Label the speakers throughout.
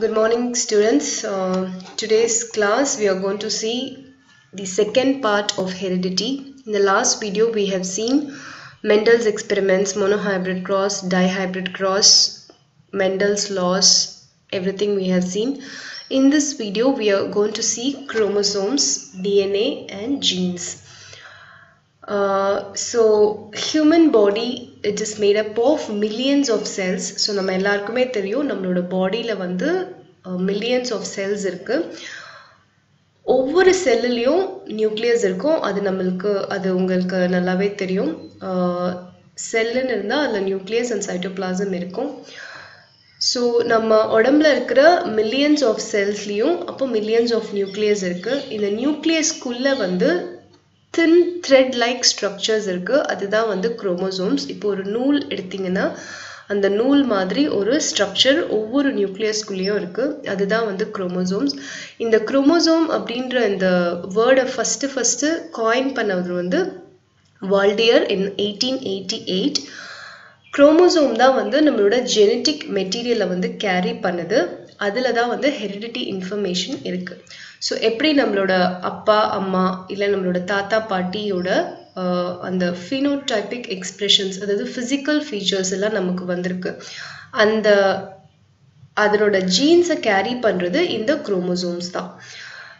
Speaker 1: Good morning, students. Uh, today's class we are going to see the second part of heredity. In the last video, we have seen Mendel's experiments, monohybrid cross, dihybrid cross, Mendel's laws, everything we have seen. In this video, we are going to see chromosomes, DNA, and genes. Uh, so human body it is made up of millions of cells so நம்ம எல்லாருக்குமே தெரியும் நம்மளோட பாடியில் வந்து millions of cells இருக்குது ஒவ்வொரு செல்லுலேயும் nucleus இருக்கும். அது நம்மளுக்கு அது உங்களுக்கு நல்லாவே தெரியும். செல்லுன்னு இருந்தால் அதில் நியூக்ளியஸ் அண்ட் சைட்டோபிளாசம் இருக்கும். ஸோ நம்ம உடம்புல இருக்கிற மில்லியன்ஸ் ஆஃப் செல்ஸ்லேயும் அப்போ மில்லியன்ஸ் ஆஃப் நியூக்ளியஸ் இருக்குது இந்த நியூக்ளியஸ்க்குள்ளே வந்து தின் த்ரெட் லைக் ஸ்ட்ரக்சர்ஸ் இருக்குது அதுதான் வந்து குரோமோசோம்ஸ் இப்போ ஒரு நூல் எடுத்தீங்கன்னா அந்த நூல் மாதிரி ஒரு ஸ்ட்ரக்சர் ஒவ்வொரு நியூக்ளியஸ்குள்ளேயும் இருக்குது அதுதான் வந்து குரோமோசோம்ஸ் இந்த குரோமோசோம் அப்படின்ற இந்த வேர்டை ஃபஸ்ட்டு ஃபஸ்ட்டு காயின் பண்ணவர் வந்து Waldeyer in eighteen eighty eight chromosome தான் வந்து நம்மளோட ஜெனட்டிக் மெட்டீரியலை வந்து கேரி பண்ணுது. அதில் தான் வந்து ஹெரிடிட்டி இன்ஃபர்மேஷன் இருக்குது ஸோ எப்படி நம்மளோட அப்பா அம்மா இல்லை நம்மளோட தாத்தா பாட்டியோட அந்த ஃபினோடைபிக் எக்ஸ்பிரஷன்ஸ் அதாவது ஃபிசிக்கல் ஃபீச்சர்ஸ் எல்லாம் நமக்கு வந்திருக்கு. அந்த அதனோட ஜீன்ஸை கேரி பண்ணுறது இந்த குரோமோசோம்ஸ் தான்.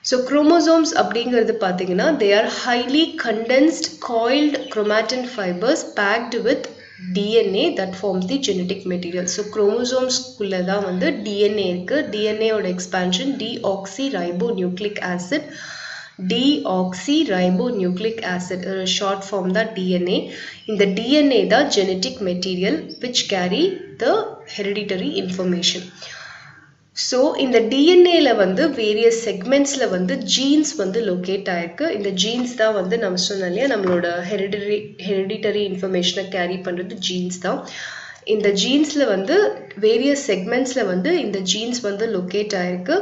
Speaker 1: ஸோ குரோமோசோம்ஸ் அப்படிங்கிறது பார்த்தீங்கன்னா they are highly condensed coiled chromatin fibres packed with DNA that forms the genetic material so குரோமோசோம்ஸ்குள்ளே தான் வந்து டிஎன்ஏ இருக்குது டிஎன்ஏயோட expansion deoxyribonucleic acid deoxyribonucleic acid short form தான் டிஎன்ஏ இந்த டிஎன்ஏ தான் genetic material which carry the hereditary information So இந்த டிஎன்ஏல வந்து various செக்மெண்ட்ஸில் வந்து ஜீன்ஸ் வந்து லொக்கேட் ஆயிருக்கு. இந்த ஜீன்ஸ் தான் வந்து நம்ம சொன்னோம் இல்லையா? நம்மளோட ஹெரிடரி ஹெரிடிட்டரி இன்ஃபர்மேஷனை கேரி பண்ணுறது ஜீன்ஸ் தான். இந்த ஜீன்ஸில் வந்து வேரியஸ் செக்மெண்ட்ஸில் வந்து இந்த ஜீன்ஸ் வந்து லொக்கேட் ஆயிருக்கு.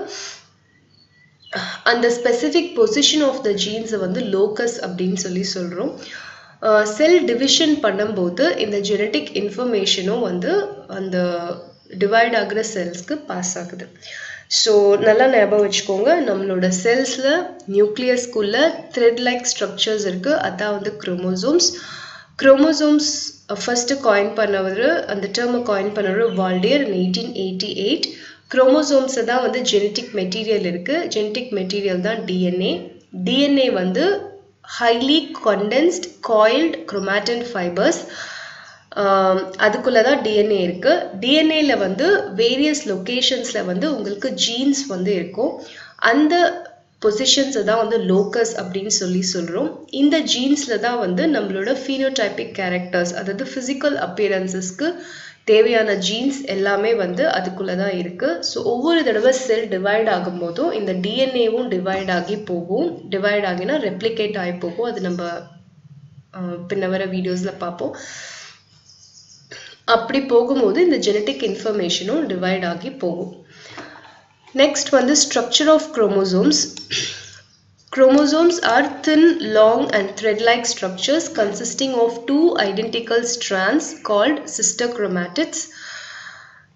Speaker 1: அந்த ஸ்பெசிஃபிக் பொசிஷன் ஆஃப் த ஜீன்ஸை வந்து லோக்கஸ் அப்படின்னு சொல்லி சொல்கிறோம் செல் டிவிஷன் பண்ணும்போது இந்த ஜெனட்டிக் இன்ஃபர்மேஷனும் வந்து அந்த டிவைட் ஆகிற செல்ஸ்க்கு பாஸ் ஆகுது. ஸோ நல்லா ஞாபகம் வச்சுக்கோங்க நம்மளோட செல்ஸில் நியூக்ளியஸ்குள்ள த்ரெட் லைக் ஸ்ட்ரக்சர்ஸ் இருக்குது அதான் வந்து குரோமோசோம்ஸ் குரோமோசோம்ஸ் ஃபஸ்ட்டு காயின் பண்ணவர் அந்த டேர்மை காயின் பண்ணவர் Waldeyer in eighteen eighty eight குரோமோசோம்ஸை தான் வந்து ஜெனட்டிக் மெட்டீரியல் இருக்குது ஜெனட்டிக் மெட்டீரியல் தான் டிஎன்ஏ டிஎன்ஏ வந்து highly condensed coiled chromatin fibres அதுக்குள்ளே தான் டிஎன்ஏ இருக்குது டிஎன்ஏல வந்து வேரியஸ் லொக்கேஷன்ஸில் வந்து உங்களுக்கு ஜீன்ஸ் வந்து இருக்கும். அந்த பொசிஷன்ஸை தான் வந்து லோக்கஸ் அப்படின்னு சொல்லி சொல்கிறோம் இந்த ஜீன்ஸில் தான் வந்து நம்மளோட ஃபீனோடைபிக் கேரக்டர்ஸ் அதாவது ஃபிசிக்கல் அப்பியரன்சஸ்க்கு தேவையான ஜீன்ஸ் எல்லாமே வந்து அதுக்குள்ளே தான் இருக்குது ஸோ ஒவ்வொரு தடவை செல் டிவைட் ஆகும் போதும் இந்த டிஎன்ஏவும் டிவைட் ஆகி போகும். டிவைட் ஆகினா ரெப்ளிகேட் ஆகி போகும். அது நம்ம பின்ன வர வீடியோஸில் பார்ப்போம். அப்படி போகும்போது இந்த ஜெனட்டிக் இன்ஃபர்மேஷனும் டிவைட் ஆகி போகும் நெக்ஸ்ட் வந்து structure of chromosomes Chromosomes are thin, long and thread-like structures consisting of two identical strands called sister chromatids.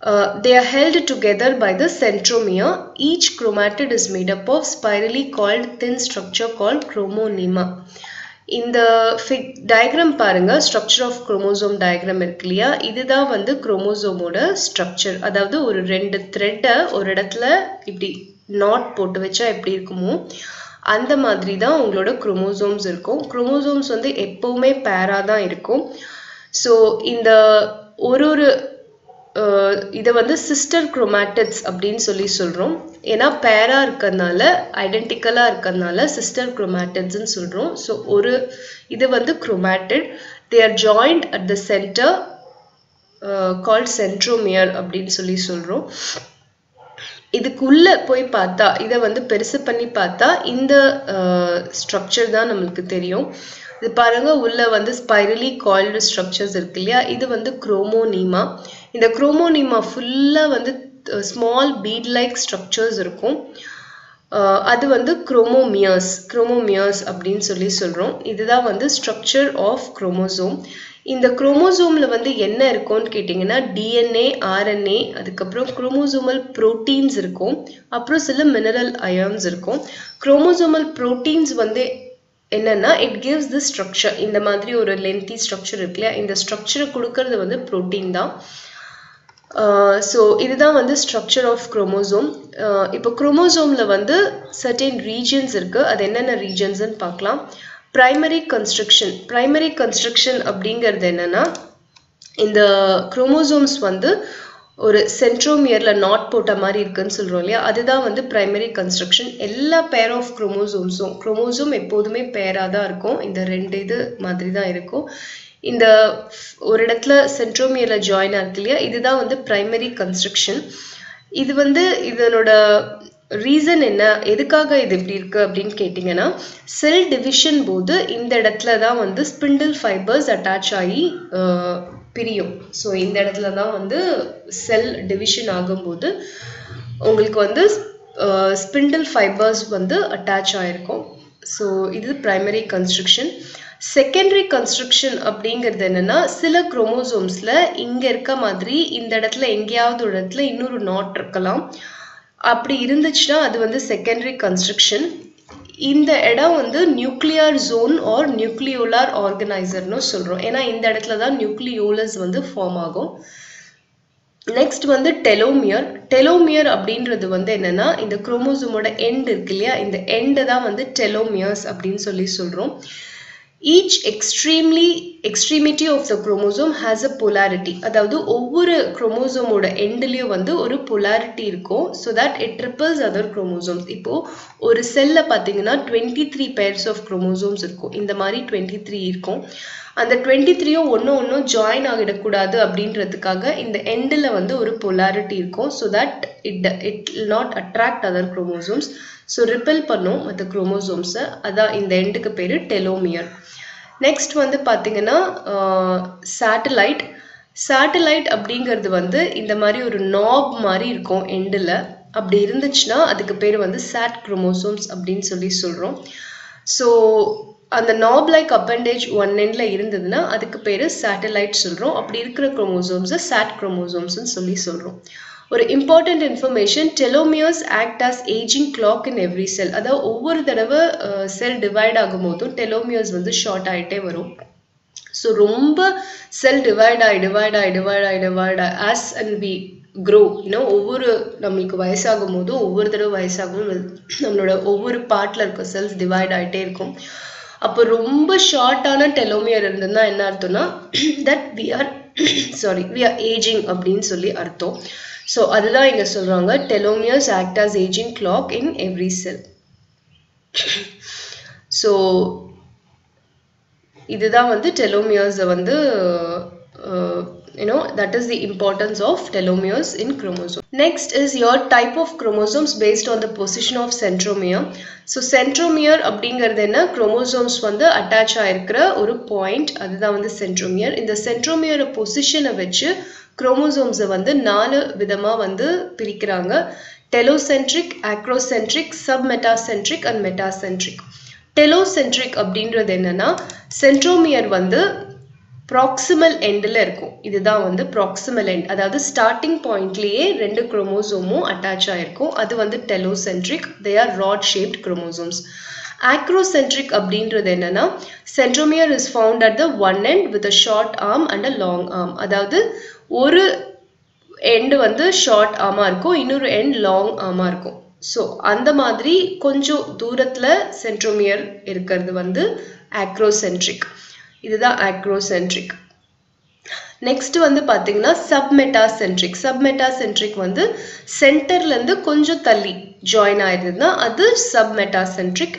Speaker 1: Uh, they are held together by the centromere. Each chromatid is made up of spirally coiled thin structure called chromonema. இந்த fig diagram பாருங்கள் structure of chromosome diagram இருக்கு இல்லையா? இதுதான் வந்து குரோமோசோமோட structure அதாவது ஒரு ரெண்டு த்ரெட்டை ஒரு இடத்துல இப்படி நாட் போட்டு வச்சா எப்படி இருக்குமோ அந்த மாதிரி தான் உங்களோட குரோமோசோம்ஸ் இருக்கும். குரோமோசோம்ஸ் வந்து எப்போவுமே பேராக தான் இருக்கும். ஸோ இந்த ஒரு ஒரு இதை வந்து சிஸ்டர் குரோமேட்டிட்ஸ் அப்படின்னு சொல்லி சொல்கிறோம் ஏன்னா பேராக இருக்கிறதுனால ஐடென்டிக்கலாக இருக்கிறதுனால சிஸ்டர் குரோமேட்டிட்ஸ்ன்னு சொல்கிறோம் ஸோ ஒரு இது வந்து chromatid they are joint at the centre called centromere அப்படின்னு சொல்லி சொல்கிறோம் இதுக்குள்ளே போய் பார்த்தா இதை வந்து பெருசு பண்ணி பார்த்தா இந்த ஸ்ட்ரக்சர் தான் நம்மளுக்கு தெரியும். இது பாருங்க உள்ள வந்து ஸ்பைரலி காயில்டு ஸ்ட்ரக்சர்ஸ் இருக்கு இல்லையா? இது வந்து குரோமோனீமா இந்த குரோமோனிமா ஃபுல்லாக வந்து ஸ்மால் பீட் லைக் ஸ்ட்ரக்சர்ஸ் இருக்கும். அது வந்து குரோமோமியர்ஸ் குரோமோமியர்ஸ் அப்படின்னு சொல்லி சொல்கிறோம் இதுதான் வந்து ஸ்ட்ரக்சர் ஆஃப் குரோமோசோம் இந்த குரோமோசோமில் வந்து என்ன இருக்கும்னு கேட்டிங்கன்னா டிஎன்ஏ ஆர்என்ஏ அதுக்கப்புறம் குரோமோசோமல் ப்ரோட்டீன்ஸ் இருக்கும். அப்புறம் சில மினரல் அயான்ஸ் இருக்கும். குரோமோசோமல் ப்ரோட்டீன்ஸ் வந்து என்னன்னா இட் கிவ்ஸ் தி ஸ்ட்ரக்சர் இந்த மாதிரி ஒரு லென்த்தி ஸ்ட்ரக்சர் இருக்கு இல்லையா? இந்த ஸ்ட்ரக்சரை கொடுக்கறது வந்து ப்ரோட்டீன் தான். Uh, ஸோ இதுதான் வந்து ஸ்ட்ரக்சர் ஆஃப் குரோமோசோம் இப்போ குரோமோசோமில் வந்து சர்டைன் ரீஜன்ஸ் இருக்குது அது என்னென்ன ரீஜன்ஸ்ன்னு பார்க்கலாம். ப்ரைமரி கன்ஸ்ட்ரக்ஷன் ப்ரைமரி கன்ஸ்ட்ரக்ஷன் அப்படிங்கிறது என்னென்னா இந்த குரோமோசோம்ஸ் வந்து ஒரு சென்ட்ரோமியரில் நாட் போட்ட மாதிரி இருக்குன்னு சொல்கிறோம் இல்லையா? அதுதான் வந்து ப்ரைமரி கன்ஸ்ட்ரக்ஷன் எல்லா பேர் ஆஃப் குரோமோசோம்ஸும் குரோமோசோம் எப்போதுமே பேராக தான் இருக்கும். இந்த ரெண்டு இது மாதிரி தான் இருக்கும். இந்த ஒரு இடத்துல சென்ட்ரோமியரில் ஜாயின் ஆகுது இல்லையா? இதுதான் வந்து ப்ரைமரி கன்ஸ்ட்ரக்ஷன் இது வந்து இதனோட ரீசன் என்ன? எதுக்காக இது இப்படி இருக்கு அப்படின்னு கேட்டிங்கன்னா செல் டிவிஷன் போது இந்த இடத்துல தான் வந்து ஸ்பிண்டில் ஃபைபர்ஸ் அட்டாச் ஆகி பிரியும். ஸோ இந்த இடத்துல தான் வந்து செல் டிவிஷன் ஆகும்போது உங்களுக்கு வந்து ஸ்பிண்டில் ஃபைபர்ஸ் வந்து அட்டாச் ஆகிருக்கும் ஸோ இது ப்ரைமரி கன்ஸ்ட்ரக்ஷன் செகண்டரி கன்ஸ்ட்ரக்ஷன் அப்படிங்கிறது என்னன்னா சில குரோமோசோம்ஸில் இங்கே இருக்க மாதிரி இந்த இடத்துல எங்கேயாவது ஒரு இடத்துல இன்னொரு நாட் இருக்கலாம். அப்படி இருந்துச்சுன்னா அது வந்து செகண்டரி கன்ஸ்ட்ரக்ஷன் இந்த இடம் வந்து நியூக்ளியர் ஜோன் ஆர் நியூக்ளியோலார் ஆர்கனைசர்னு சொல்கிறோம் ஏன்னா இந்த இடத்துல தான் நியூக்ளியோலஸ் வந்து ஃபார்ம் ஆகும். நெக்ஸ்ட் வந்து டெலோமியர் டெலோமியர் அப்படின்றது வந்து என்னன்னா இந்த குரோமோசோமோட எண்ட் இருக்கு இல்லையா? இந்த எண்டு தான் வந்து டெலோமியர்ஸ் அப்படின்னு சொல்லி சொல்கிறோம் each extremely extremity of the chromosome has a polarity அதாவது ஒவ்வொரு குரோமோசோமோட எண்ட்லேயும் வந்து ஒரு பொலாரிட்டி இருக்கும். So that it triples other chromosomes இப்போது ஒரு செல்லில் பார்த்தீங்கன்னா twenty three pairs of chromosomes இருக்கும். இந்த மாதிரி டுவெண்ட்டி த்ரீ இருக்கும். அந்த டுவெண்ட்டி த்ரீயும் ஒன்று ஒன்றும் ஜாயின் ஆகிடக்கூடாது அப்படின்றதுக்காக இந்த எண்டில் வந்து ஒரு பொலாரிட்டி இருக்கும். So that it it not attract other chromosomes so repel பண்ணும் மற்ற குரோமோசோம்ஸை அதான் இந்த எண்டுக்கு பேர் டெலோமியர் நெக்ஸ்ட் வந்து பார்த்தீங்கன்னா சேட்டலைட் சேட்டலைட் அப்படிங்கிறது வந்து இந்த மாதிரி ஒரு நாப் மாதிரி இருக்கும் எண்டில் அப்படி இருந்துச்சுன்னா அதுக்கு பேர் வந்து சேட் குரோமோசோம்ஸ் அப்படின்னு சொல்லி சொல்கிறோம் ஸோ அந்த நாப் லைக் அப்பண்டேஜ் ஒன் எண்டில் இருந்ததுன்னா அதுக்கு பேர் சேட்டலைட் சொல்கிறோம் அப்படி இருக்கிற குரோமோசோம்ஸை சேட் குரோமோசோம்ஸ்னு சொல்லி சொல்கிறோம் ஒரு important information telomeres act as ageing clock in every cell அதாவது ஒவ்வொரு தடவை செல் டிவைட் ஆகும் போதும் டெலோமியர்ஸ் வந்து ஷார்ட் ஆகிட்டே வரும். ஸோ ரொம்ப செல் டிவைட் ஆகி டிவைட் ஆகி டிவைட் ஆகி டிவைட் ஆகி ஆஸ் அண்ட் வி க்ரோ இன்னும் ஒவ்வொரு நம்மளுக்கு வயசாகும் போதும் ஒவ்வொரு தடவை வயசாகும் நம்மளோட ஒவ்வொரு பார்ட்டில் இருக்க செல்ஸ் டிவைட் ஆகிட்டே இருக்கும். அப்போ ரொம்ப ஷார்ட்டான டெலோமியர் இருந்ததுன்னா என்ன அர்த்தம்னா that we are sorry we are ageing அப்படின்னு சொல்லி அர்த்தம். ஸோ அதுதான் இங்கே சொல்கிறாங்க telomeres act as ageing clock in every cell so இதுதான் வந்து டெலோமியர்ஸை வந்து you know that is the importance of telomeres in chromosome. Next is your type of chromosomes based on the position of centromere. So centromere அப்படிங்கிறது என்ன? chromosomes வந்து attach ஆயிருக்கிற ஒரு point அதுதான் வந்து centromere இந்த சென்ட்ரோமியரை பொசிஷனை வச்சு குரோமோசோம்ஸை வந்து நாலு விதமாக வந்து பிரிக்கிறாங்க. Telocentric acrocentric submetacentric and metacentric telocentric அப்படின்றது என்னன்னா சென்ட்ரோமியர் வந்து ப்ராக்சிமல் எண்டில் இருக்கும். இதுதான் வந்து ப்ராக்சிமல் எண்ட் அதாவது ஸ்டார்டிங் பாயிண்ட்லேயே ரெண்டு குரோமோசோமும் அட்டாச் ஆயிருக்கும். அது வந்து telocentric they are rod shaped chromosomes acrocentric அப்படின்றது என்னன்னா centromere is found at the one end with a short arm and a long arm அதாவது ஒரு எண்டு வந்து ஷார்ட் ஆர்மாக இருக்கும் இன்னொரு எண்ட் லாங் ஆர்மாக இருக்கும். ஸோ அந்த மாதிரி கொஞ்சம் தூரத்தில் சென்ட்ரோமியர் இருக்கிறது வந்து ஆக்ரோசென்ட்ரிக் இதுதான் ஆக்ரோசென்ட்ரிக் நெக்ஸ்ட் வந்து பார்த்தீங்கன்னா சப்மெட்டாசென்ட்ரிக் சப்மெட்டாசென்ட்ரிக் வந்து சென்டர்லேருந்து கொஞ்சம் தள்ளி ஜாயின் ஆயிருந்ததுன்னா அது சப்மெட்டாசென்ட்ரிக்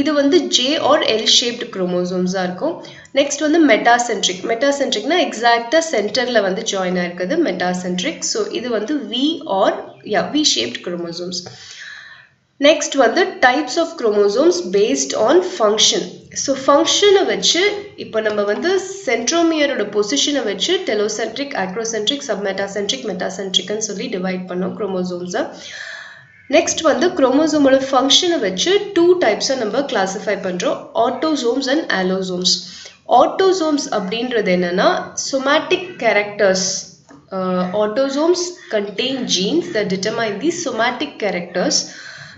Speaker 1: இது வந்து ஜே ஆர் எல் ஷேப்டு குரோமோசோம்ஸாக இருக்கும். நெக்ஸ்ட் வந்து மெட்டாசென்ட்ரிக் மெட்டாசென்ட்ரிக்னா எக்ஸாக்டாக சென்டரில் வந்து ஜாயின் ஆயிருக்குது மெட்டாசென்ட்ரிக் ஸோ இது வந்து V or yeah V shaped chromosomes next வந்து types of chromosomes based on function so ஃபங்க்ஷனை வச்சு இப்போ நம்ம வந்து சென்ட்ரோமியரோட பொசிஷனை வச்சு டெலோசென்ட்ரிக் ஆக்ரோசென்ட்ரிக் சப்மெட்டாசென்ட்ரிக் மெட்டாசென்ட்ரிக்னு சொல்லி டிவைட் பண்ணோம் குரோமோசோம்ஸை நெக்ஸ்ட் வந்து குரோமோசோமோட ஃபங்க்ஷனை வச்சு டூ டைப்ஸை நம்ம கிளாஸிஃபை பண்ணுறோம் ஆட்டோசோம்ஸ் அண்ட் ஆலோசோம்ஸ் ஆட்டோசோம்ஸ் அப்படின்றது என்னன்னா somatic characters autosomes contain genes the determine the somatic characters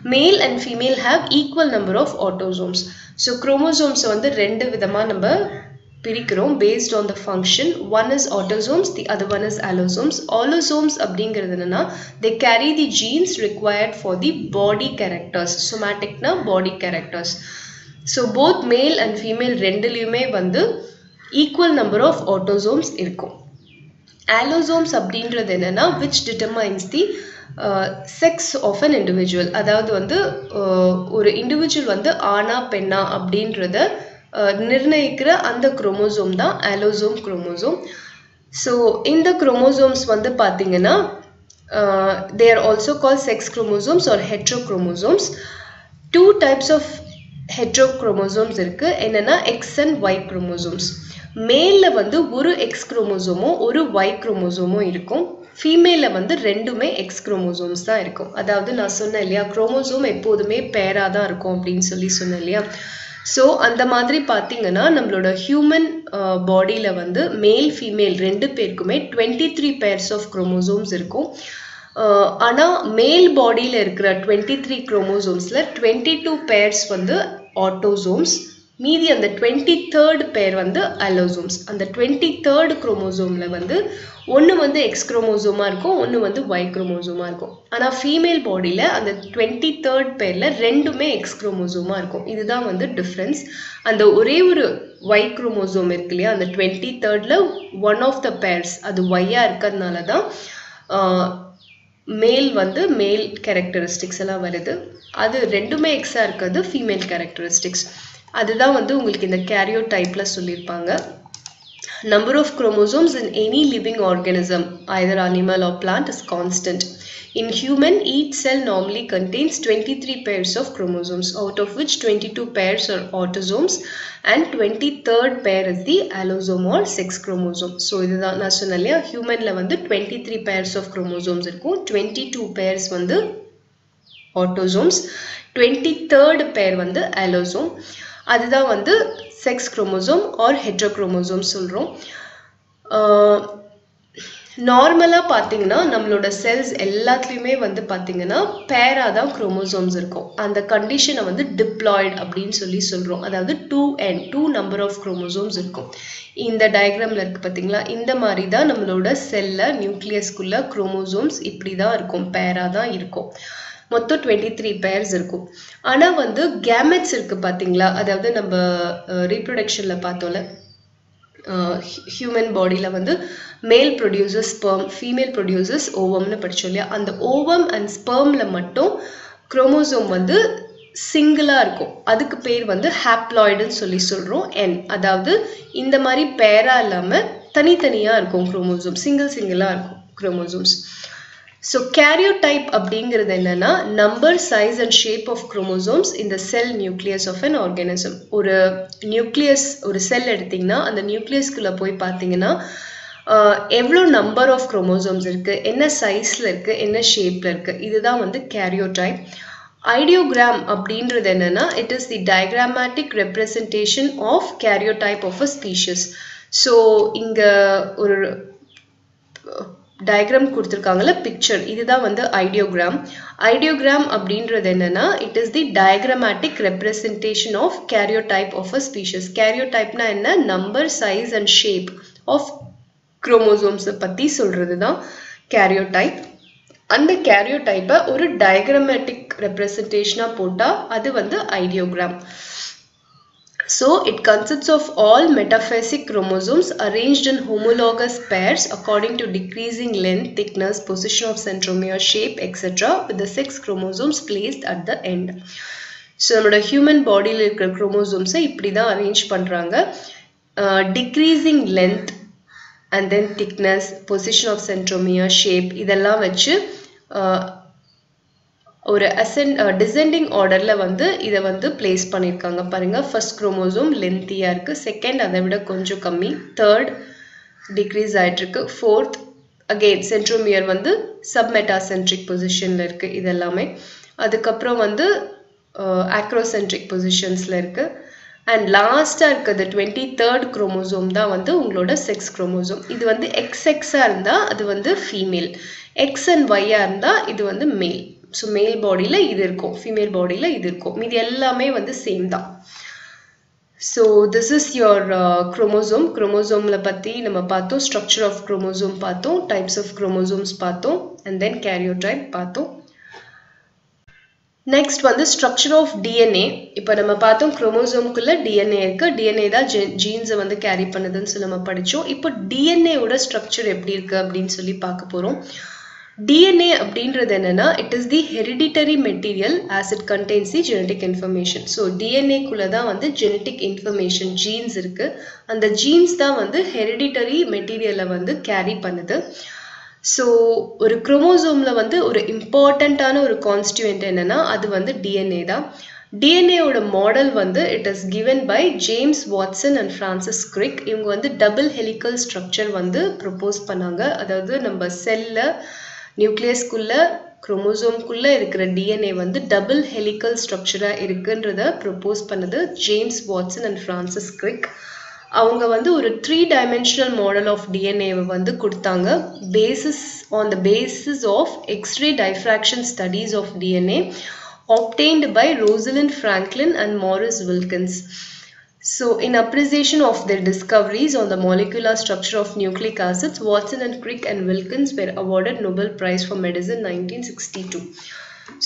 Speaker 1: male and female have equal number of autosomes so குரோமோசோம்ஸை வந்து ரெண்டு விதமாக நம்ம பிரிக்கிறோம் based on the function one is autosomes the other one is allosomes allosomes அப்படிங்கிறது என்னென்னா they carry the genes required for the body characters சொமேட்டிக்னா body characters so both male and female ரெண்டுலேயுமே வந்து equal number of autosomes இருக்கும் allosomes அப்படின்றது என்னென்னா which determines the sex of an individual அதாவது வந்து ஒரு இண்டிவிஜுவல் வந்து ஆணா பெண்ணா அப்படின்றத நிர்ணயிக்கிற அந்த குரோமோசோம் தான் ஆலோசோம் குரோமோசோம் ஸோ இந்த குரோமோசோம்ஸ் வந்து பார்த்தீங்கன்னா they're also call sex chromosomes or hetero chromosomes two types of hetero chromosomes இருக்குது என்னென்னா எக்ஸ் அண்ட் ஒய் குரோமோசோம்ஸ் மேலில் வந்து ஒரு எக்ஸ் குரோமோசோமோ ஒரு ஒய் குரோமோசோமோ இருக்கும். ஃபீமேலில் வந்து ரெண்டுமே எக்ஸ் குரோமோசோம்ஸ் தான் இருக்கும். அதாவது நான் சொன்னேன் இல்லையா குரோமோசோம் எப்போதுமே பேராக தான் இருக்கும் அப்படின்னு சொல்லி சொன்னேன் இல்லையா? ஸோ அந்த மாதிரி பார்த்தீங்கன்னா நம்மளோட ஹியூமன் பாடியில் வந்து மேல் ஃபீமேல் ரெண்டு பேருக்குமே twenty three pairs of chromosomes இருக்கும் ஆனால் மேல் பாடியில் இருக்கிற டுவெண்ட்டி த்ரீ குரோமோசோம்ஸில் டுவெண்ட்டி டூ பேர்ஸ் வந்து ஆட்டோசோம்ஸ் மீதி அந்த டுவெண்ட்டி தேர்ட் பேர் வந்து அலோசோம்ஸ் அந்த டுவெண்ட்டி தேர்ட் குரோமோசோமில் வந்து ஒன்று வந்து எக்ஸ் குரோமோசோமாக இருக்கும் ஒன்று வந்து ஒய் குரோமோசோமாக இருக்கும். ஆனால் ஃபீமேல் பாடியில் அந்த டுவெண்ட்டி தேர்ட் பேரில் ரெண்டுமே எக்ஸ் குரோமோசோமாக இருக்கும். இதுதான் வந்து டிஃப்ரென்ஸ் அந்த ஒரே ஒரு ஒய் குரோமோசோம் இருக்கு இல்லையா அந்த டுவெண்ட்டி தேர்டில் ஒன் ஆஃப் த பேர்ஸ் அது ஒய்யாக இருக்கிறதுனால தான் மேல் வந்து மேல் கேரக்டரிஸ்டிக்ஸ் எல்லாம் வருது. அது ரெண்டுமே எக்ஸாக இருக்கிறது ஃபீமேல் கேரக்டரிஸ்டிக்ஸ் அதுதான் வந்து உங்களுக்கு இந்த கேரியோ டைப்பில் சொல்லியிருப்பாங்க number of chromosomes in any living organism either animal or plant is constant in human each cell normally contains 23 pairs of chromosomes out of which 22 pairs are autosomes and 23rd pair is the allosome or sex chromosome so இதுதான் நான் சொன்னேன் இல்லையா ஹியூமன்ல வந்து 23 pairs of chromosomes இருக்கும் 22 pairs வந்து autosomes 23rd pair வந்து allosome அதுதான் வந்து செக்ஸ் குரோமோசோம் ஆர் ஹெட்ரோக்ரோமோசோம் சொல்கிறோம் நார்மலாக பார்த்தீங்கன்னா நம்மளோட செல்ஸ் எல்லாத்துலேயுமே வந்து பார்த்தீங்கன்னா பேராக தான் குரோமோசோம்ஸ் இருக்கும். அந்த கண்டிஷனை வந்து டிப்ளாய்டு அப்படின்னு சொல்லி சொல்கிறோம் அதாவது two and two number of chromosomes இருக்கும். இந்த டயக்ராமில் இருக்குது பார்த்தீங்களா? இந்த மாதிரி தான் நம்மளோட செல்லை நியூக்ளியஸ்குள்ளே குரோமோசோம்ஸ் இப்படி தான் இருக்கும். பேராக தான் இருக்கும். மொத்தம் டுவெண்ட்டி த்ரீ பேர்ஸ் இருக்கும். ஆனால் வந்து கேமெட்ஸ் இருக்குது பார்த்தீங்களா அதாவது நம்ம ரீப்ரொடக்ஷனில் பார்த்தோம்ல ஹியூமன் பாடியில் வந்து male producers sperm female producers ஓவம்னு படித்தோம் இல்லையா? அந்த ஓவம் அண்ட் ஸ்பெர்மில் மட்டும் குரோமோசோம் வந்து சிங்கிளாக இருக்கும். அதுக்கு பேர் வந்து ஹாப்ளாய்டுன்னு சொல்லி சொல்கிறோம் என் அதாவது இந்த மாதிரி பேராக இல்லாமல் தனித்தனியாக இருக்கும் குரோமோசோம் சிங்கிள் சிங்கிளாக இருக்கும் குரோமோசோம்ஸ் ஸோ கேரியோடைப் அப்படிங்கிறது என்னன்னா number size and shape of chromosomes இந்த cell nucleus of an organism ஒரு நியூக்ளியஸ் ஒரு செல் எடுத்திங்கன்னா அந்த நியூக்ளியஸ்குள்ளே போய் பார்த்தீங்கன்னா எவ்வளோ நம்பர் ஆஃப் குரோமோசோம்ஸ் இருக்குது என்ன சைஸில் இருக்குது என்ன ஷேப்பில் இருக்குது இதுதான் வந்து கேரியோடைப் ஐடியோகிராம் அப்படின்றது என்னென்னா it is the diagrammatic representation of karyotype of a species so இங்கே ஒரு டயக்ராம் கொடுத்துருக்காங்கல்ல பிக்சர் இதுதான் வந்து ஐடியோகிராம் ஐடியோகிராம் அப்படின்றது என்னன்னா it is the diagrammatic representation of karyotype of a species கேரியோடைப்னா என்ன? Number size and shape of குரோமோசோம்ஸை பற்றி சொல்கிறது தான் கேரியோடைப் அந்த கேரியோடைப்பை ஒரு டயக்ராமேட்டிக் ரெப்ரசன்டேஷனாக போட்டால் அது வந்து ஐடியோகிராம் So it consists of all metaphasic chromosomes arranged in homologous pairs according to decreasing length, thickness, position of centromere, shape, etc. with the six chromosomes placed at the end. So நம்மளோட human பாடியில் இருக்கிற குரோமோசோம்ஸை இப்படி தான் arrange பண்ணுறாங்க decreasing length and then thickness position of centromere shape இதெல்லாம் வச்சு ஒரு ascent descending ஆர்டரில் வந்து இதை வந்து பிளேஸ் பண்ணியிருக்காங்க. பாருங்கள் ஃபர்ஸ்ட் குரோமோசோம் லென்த்தியாக இருக்குது செகண்ட் அதை விட கொஞ்சம் கம்மி. தேர்ட் டிக்ரீஸ் ஆகிட்டுருக்கு ஃபோர்த் அகெயின் சென்ட்ரோமியர் வந்து சப்மெட்டாசென்ட்ரிக் பொசிஷனில் இருக்குது இதெல்லாமே. அதுக்கப்புறம் வந்து ஆக்ரோசென்ட்ரிக் பொசிஷன்ஸில் இருக்குது அண்ட் லாஸ்ட்டாக இருக்கிறது டுவெண்ட்டி தேர்ட் குரோமோசோம் தான் வந்து உங்களோட செக்ஸ் குரோமோசோம் இது வந்து எக்ஸ் எக்ஸாக இருந்தால் அது வந்து ஃபீமேல் எக்ஸ் அண்ட் ஒய்யாக இருந்தால் இது வந்து மேல் ஸோ மேல் பாடியில் இது இருக்கும். ஃபீமேல் பாடியில் இது இருக்கும். மீதி எல்லாமே வந்து சேம் தான். So this is your chromosome குரோமோசோமில் பற்றி நம்ம பார்த்தோம். ஸ்ட்ரக்சர் ஆஃப் குரோமோசோம் பார்த்தோம். டைப்ஸ் ஆஃப் குரோமோசோம்ஸ் பார்த்தோம். அண்ட் தென் கேரியோ டைப் பார்த்தோம். நெக்ஸ்ட் வந்து ஸ்ட்ரக்சர் ஆஃப் டிஎன்ஏ இப்போ நம்ம பார்த்தோம் குரோமோசோம்குள்ளே டிஎன்ஏ இருக்குது டிஎன்ஏ தான் ஜீன்ஸை வந்து கேரி பண்ணுதுன்னு சொல்லி நம்ம படித்தோம் இப்போ டிஎன்ஏவோட ஸ்ட்ரக்சர் எப்படி இருக்கு அப்படின்னு சொல்லி பார்க்க போகிறோம் டிஎன்ஏ அப்படின்றது என்னன்னா it is the hereditary material as it contains the genetic information so டிஎன்ஏக்குள்ளே தான் வந்து ஜெனட்டிக் இன்ஃபர்மேஷன் ஜீன்ஸ் இருக்குது அந்த ஜீன்ஸ் தான் வந்து ஹெரிடிட்டரி மெட்டீரியலை வந்து கேரி பண்ணுது. ஸோ ஒரு குரோமோசோமில் வந்து ஒரு இம்பார்ட்டண்ட்டான ஒரு கான்ஸ்டியூண்ட் என்னன்னா அது வந்து டிஎன்ஏ தான். டிஎன்ஏவோட மாடல் வந்து it is given by James Watson and Francis Crick இவங்க வந்து டபுள் ஹெலிக்கல் ஸ்ட்ரக்சர் வந்து ப்ரொப்போஸ் பண்ணாங்க. அதாவது நம்ம செல்லை நியூக்ளியஸ்குள்ளே குரோமோசோம்குள்ளே இருக்கிற டிஎன்ஏ வந்து டபுள் ஹெலிக்கல் ஸ்ட்ரக்சராக இருக்குன்றத ப்ரொப்போஸ் பண்ணது James Watson and Francis Crick அவங்க வந்து ஒரு த்ரீ டைமென்ஷனல் மாடல் ஆஃப் டிஎன்ஏவை வந்து கொடுத்தாங்க basis on the basis of X ray diffraction studies of DNA obtained by Rosalind Franklin and Morris Wilkins. So, in appreciation of their discoveries on the molecular structure of nucleic acids, Watson and Crick and Wilkins were awarded Nobel Prize for Medicine 1962.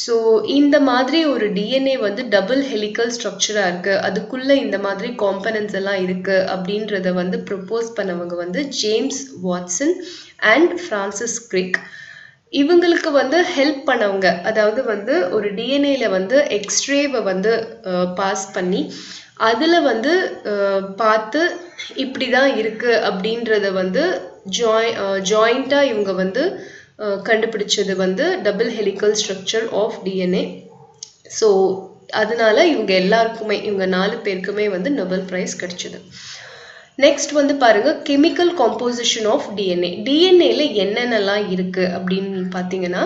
Speaker 1: So இந்த மாதிரி ஒரு DNA வந்து double helical ஸ்ட்ரக்சராக இருக்குது அதுக்குள்ளே இந்த மாதிரி components எல்லாம் இருக்குது அப்படின்றத வந்து ப்ரொப்போஸ் பண்ணவங்க வந்து James Watson and Francis Crick இவங்களுக்கு வந்து ஹெல்ப் பண்ணவங்க அதாவது வந்து ஒரு டிஎன்ஏல வந்து எக்ஸ்ரேவை வந்து பாஸ் பண்ணி அதில் வந்து பார்த்து இப்படி தான் இருக்குது அப்படின்றத வந்து ஜாய் ஜாயிண்ட்டாக இவங்க வந்து கண்டுபிடிச்சது வந்து double helical structure of DNA so அதனால இவங்க எல்லாருக்குமே இவங்க நாலு பேருக்குமே வந்து நொபல் ப்ரைஸ் கிடைச்சிது. நெக்ஸ்ட் வந்து பாருங்க கெமிக்கல் காம்போசிஷன் ஆஃப் டிஎன்ஏ டிஎன்ஏல என்னென்னலாம் இருக்கு அப்படின்னு பார்த்தீங்கன்னா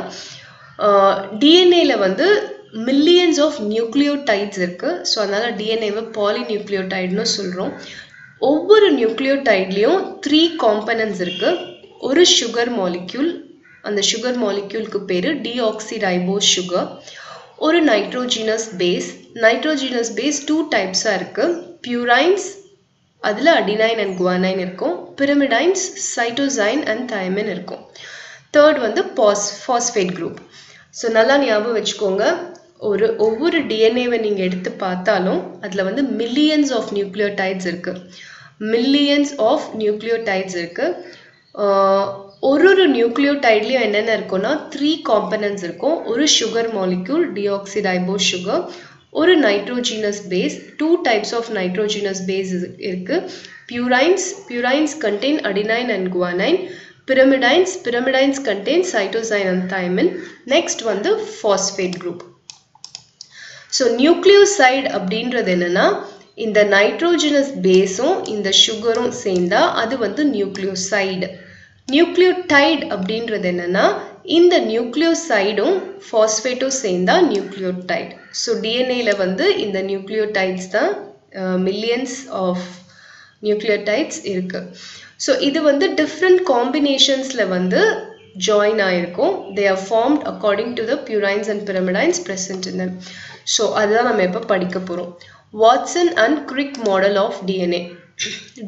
Speaker 1: டிஎன்ஏல வந்து மில்லியன்ஸ் ஆஃப் நியூக்ளியோடைட்ஸ் இருக்குது ஸோ அதனால் டிஎன்ஏவை பாலி நியூக்ளியோடைட்னு சொல்கிறோம் ஒவ்வொரு நியூக்ளியோடைட்லேயும் த்ரீ காம்பனன்ட்ஸ் இருக்குது ஒரு சுகர் மாலிக்யூல் அந்த சுகர் மாலிக்யூலுக்கு பேர் டிஆக்சிரைபோஸ் சுகர் ஒரு nitrogenous base nitrogenous base two டைப்ஸாக இருக்குது பியூரைன்ஸ் அதில் அடினைன் அண்ட் குவானைன் இருக்கும். பிரமிடைன்ஸ் சைட்டோசைன் அண்ட் தைமின் இருக்கும். தேர்ட் வந்து பாஸ் ஃபாஸ்ஃபேட் குரூப் ஸோ நல்லா ஞாபகம் வச்சுக்கோங்க. ஒரு ஒவ்வொரு டிஎன்ஏவை நீங்கள் எடுத்து பார்த்தாலும் அதில் வந்து மில்லியன்ஸ் ஆஃப் நியூக்ளியோடைட்ஸ் இருக்குது மில்லியன்ஸ் ஆஃப் நியூக்ளியோடைட்ஸ் இருக்குது ஒரு ஒரு நியூக்ளியோடைட்லேயும் என்னென்ன இருக்கும்னா த்ரீ காம்பனன்ட்ஸ் இருக்கும். ஒரு சுகர் மாலிக்யூல் டிஆக்சிடைபோ சுகர் ஒரு nitrogenous base two types of nitrogenous base இருக்குது purines purines contain adenine and guanine pyrimidines pyrimidines contain cytosine and thymine next வந்து ஃபாஸ்பேட் குரூப் ஸோ நியூக்ளியோசைடு அப்படின்றது என்னென்னா இந்த நைட்ரோஜினஸ் பேஸும் இந்த சுகரும் சேர்ந்தா அது வந்து நியூக்ளியோசைடு நியூக்ளியோடைட் அப்படின்றது என்னென்னா இந்த நியூக்ளியோசைடும் ஃபாஸ்பேட்டும் சேர்ந்தா நியூக்ளியோடைட் ஸோ டிஎன்ஏல வந்து இந்த நியூக்ளியோடைட்ஸ் தான் மில்லியன்ஸ் ஆஃப் நியூக்ளியோடைட்ஸ் இருக்கு. ஸோ இது வந்து டிஃப்ரெண்ட் காம்பினேஷன்ஸில் வந்து ஜாயின் ஆயிருக்கும். They are formed according to the purines and pyrimidines present in them so அதுதான் நம்ம இப்போ படிக்க போகிறோம் Watson and Crick model of DNA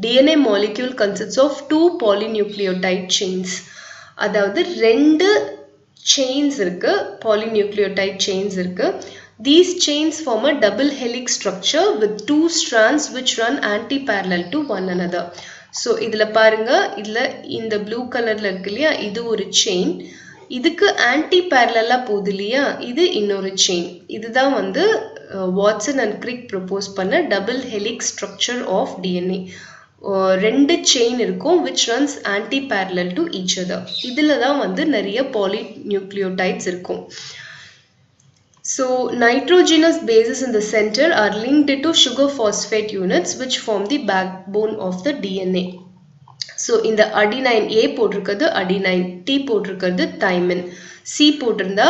Speaker 1: DNA molecule consist of two polynucleotide chains அதாவது ரெண்டு செயின்ஸ் இருக்குது பாலிநியூக்ளியோடைட் செயின்ஸ் இருக்கு These chains form a double helix structure with two strands which run anti-parallel to one another. So இதில் பாருங்க இதில் இந்த blue கலரில் இருக்கு இல்லையா இது ஒரு செயின் இதுக்கு ஆன்டி பேரலாக போகுது இல்லையா? இது இன்னொரு செயின் இதுதான் வந்து வாட்சன் அண்ட் கிரிக் ப்ரொப்போஸ் பண்ண double helix structure of DNA ரெண்டு செயின் இருக்கும் which runs anti parallel to each other இதில் தான் வந்து நிறைய பாலி நியூக்ளியோடைட்ஸ் இருக்கும். So nitrogenous bases in the center are linked to sugar phosphate units which form the backbone of the DNA. So இந்த adenine A போட்டிருக்கிறது adenine T போட்டிருக்கிறது thymine C போட்டிருந்தா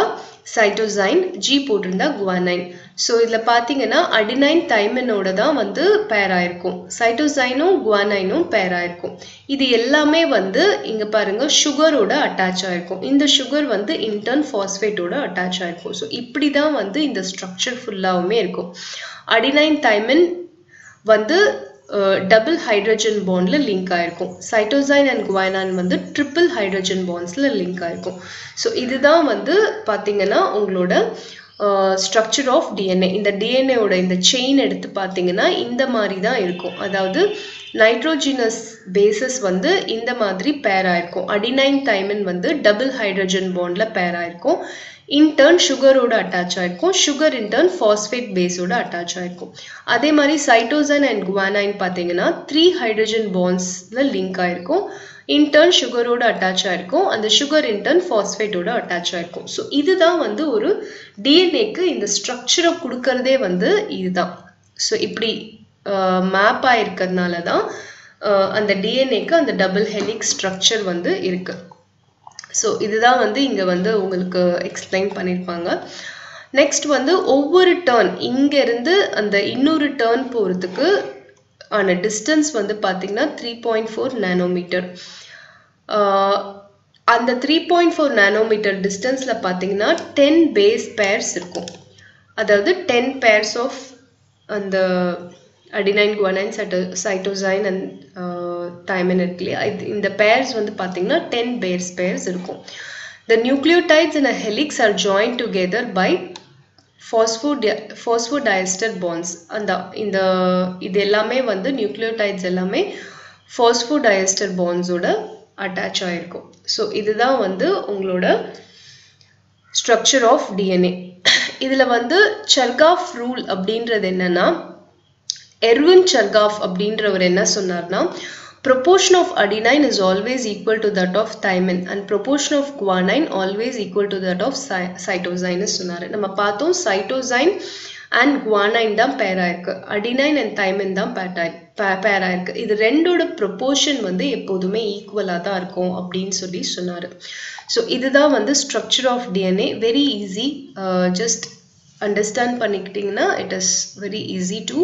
Speaker 1: cytosine G போட்டிருந்தா குவானைன் ஸோ இதில் பார்த்தீங்கன்னா adenine தைமினோட தான் வந்து பேர் ஆயிருக்கும். சைட்டோசைனும் குவானைனும் பேர் ஆயிருக்கும். இது எல்லாமே வந்து இங்கே பாருங்க சுகரோட அட்டாச் ஆயிருக்கும். இந்த சுகர் வந்து இன்டர்ன் ஃபாஸ்பேட்டோட அட்டாச் ஆயிருக்கும். ஸோ இப்படி தான் வந்து இந்த ஸ்ட்ரக்சர் ஃபுல்லாகவுமே இருக்கும். அடினைன் தைமின் வந்து டபுள் ஹைட்ரஜன் பாண்டில் லிங்க் ஆயிருக்கும். சைட்டோசைன் அண்ட் குவைனான் வந்து ட்ரிபிள் ஹைட்ரஜன் பாண்ட்ஸில் லிங்க் ஆகிருக்கும் ஸோ இதுதான் வந்து பார்த்தீங்கன்னா உங்களோட ஸ்ட்ரக்சர் ஆஃப் டிஎன்ஏ இந்த டிஎன்ஏவோட இந்த செயின் எடுத்து பார்த்தீங்கன்னா இந்த மாதிரி தான் இருக்கும். அதாவது நைட்ரோஜினஸ் பேசஸ் வந்து இந்த மாதிரி பேர் ஆயிருக்கும். அடினைன் தைமின் வந்து டபுள் ஹைட்ரஜன் பாண்டில் பேர் ஆயிருக்கும். இன்டர்ன் சுகரோட அட்டாச் ஆயிருக்கும். சுகர் இன்டர்ன் ஃபாஸ்பேட் பேஸோட அட்டாச் ஆயிருக்கும். அதே மாதிரி சைட்டோசன் அண்ட் குவானைன் பார்த்தீங்கன்னா த்ரீ ஹைட்ரஜன் பாண்ட்ஸில் லிங்க் ஆயிருக்கும். இன்டர்ன் சுகரோட அட்டாச் ஆயிருக்கும். அந்த சுகர் இன்டர்ன் ஃபாஸ்பேட்டோட அட்டாச் ஆயிருக்கும். ஸோ இதுதான் வந்து ஒரு டிஎன்ஏக்கு இந்த ஸ்ட்ரக்சரை கொடுக்கறதே வந்து இதுதான். ஸோ இப்படி மேப் ஆயிருக்கிறதுனால தான் அந்த டிஎன்ஏக்கு அந்த டபுள் ஹெலிக் ஸ்ட்ரக்சர் வந்து இருக்கு. ஸோ இதுதான் வந்து இங்கே வந்து உங்களுக்கு எக்ஸ்பிளைன் பண்ணியிருப்பாங்க நெக்ஸ்ட் வந்து ஒவ்வொரு டேர்ன் இங்கேருந்து அந்த இன்னொரு டேர்ன் போகிறதுக்கு ஆன டிஸ்டன்ஸ் வந்து பார்த்தீங்கன்னா த்ரீ பாயிண்ட் ஃபோர் நேனோமீட்டர் அந்த த்ரீ பாயிண்ட் ஃபோர் நேனோமீட்டர் டிஸ்டன்ஸில் பார்த்தீங்கன்னா டென் பேஸ் பேர்ஸ் இருக்கும். அதாவது டென் பேர்ஸ் ஆஃப் அந்த adenine guanine cyto cytosine and thymine இருக்கு இது இந்த பேர்ஸ் வந்து பார்த்தீங்கன்னா டென் பேர்ஸ் பேர்ஸ் இருக்கும். The nucleotides in a helix are join together by phospho phosphodiester bonds அந்த இந்த இது எல்லாமே வந்து நியூக்ளியோடைட்ஸ் எல்லாமே ஃபாஸ்போடயஸ்டர் பாண்ட்ஸோட அட்டாச் ஆகிருக்கும் ஸோ இதுதான் வந்து உங்களோட ஸ்ட்ரக்சர் ஆஃப் டிஎன்ஏ இதில் வந்து சர்காஃப் ரூல் அப்படின்றது என்னென்னா எர்வின் சர்காஃப் அப்படின்றவர் என்ன சொன்னார்னா proportion of adenine is always equal to that of thymine and proportion of guanine always equal to that of cytosine சொன்னாரு. நம்ம பார்த்தோம் cytosine அண்ட் குவானைன் தான் பேர் ஆயிருக்கு. அடினைன் அண்ட் தைமின் தான் பேட்டாய் பேர் ஆயிருக்கு. இது ரெண்டோட ப்ரொபோர்ஷன் வந்து எப்போதுமே ஈக்குவலாக தான் இருக்கும் அப்படின்னு சொல்லி சொன்னார். ஸோ இதுதான் வந்து structure of DNA very easy just understand பண்ணிக்கிட்டிங்கன்னா it is very easy to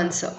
Speaker 1: answer